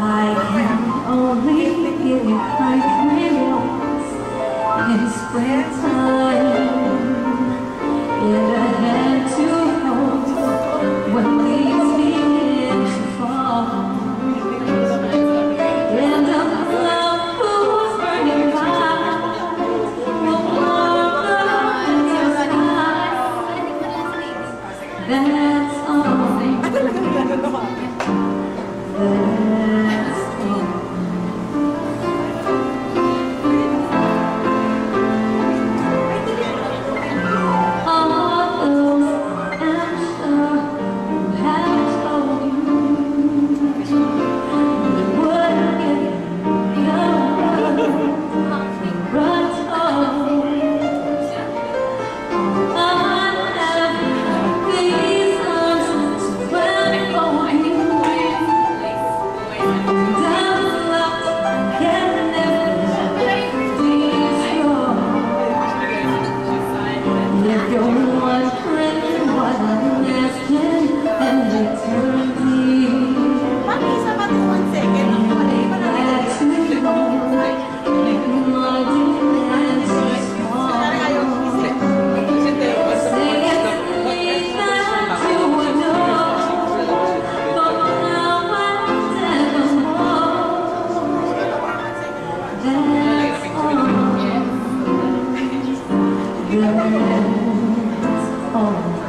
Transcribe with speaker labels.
Speaker 1: I can only give my dreams in springtime. Oh.